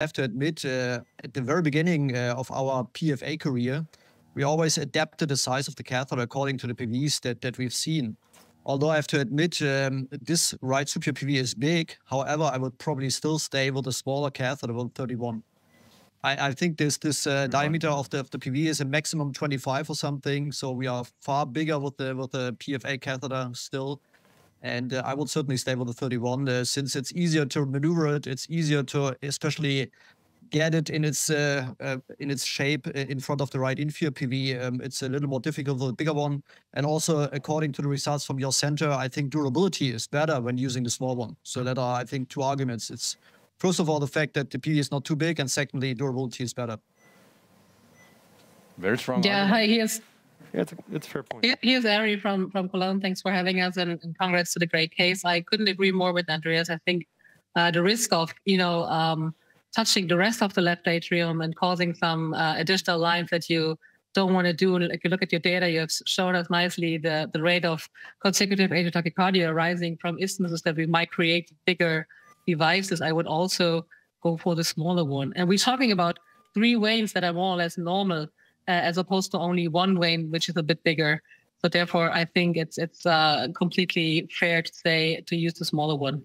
have to admit, uh, at the very beginning uh, of our PFA career, we always adapted the size of the catheter according to the PVs that, that we've seen. Although I have to admit, um, this right superior PV is big. However, I would probably still stay with a smaller catheter 131. I, I think this this uh, diameter of the, of the PV is a maximum 25 or something. So we are far bigger with the with the PFA catheter still. And uh, I would certainly stay with the 31 uh, since it's easier to maneuver it. It's easier to especially get it in its uh, uh, in its shape uh, in front of the right inferior PV. Um, it's a little more difficult with a bigger one. And also, according to the results from your center, I think durability is better when using the small one. So that are, I think, two arguments. It's first of all the fact that the PV is not too big, and secondly, durability is better. Very strong. Yeah, argument. hi, here's Yeah, it's a, it's a fair point. here's Ari from from Cologne. Thanks for having us, and, and congrats to the great case. I couldn't agree more with Andreas. I think uh, the risk of you know um, touching the rest of the left atrium and causing some uh, additional lines that you don't want to do. If you look at your data, you have shown us nicely the the rate of consecutive atrial tachycardia arising from isthmuses that we might create bigger devices. I would also go for the smaller one. And we're talking about three veins that are more or less normal, uh, as opposed to only one vein, which is a bit bigger. So therefore, I think it's it's uh, completely fair to say to use the smaller one.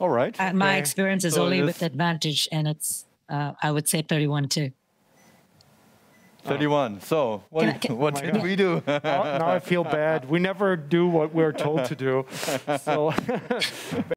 All right. Uh, my okay. experience is So only it with Advantage, and it's uh, I would say 31 too. 31. So what, Can I- did- can- what Oh did we do? now, now I feel bad. We never do what we're told to do. So